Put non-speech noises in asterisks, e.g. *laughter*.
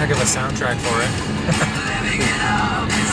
heck of a soundtrack for it. *laughs*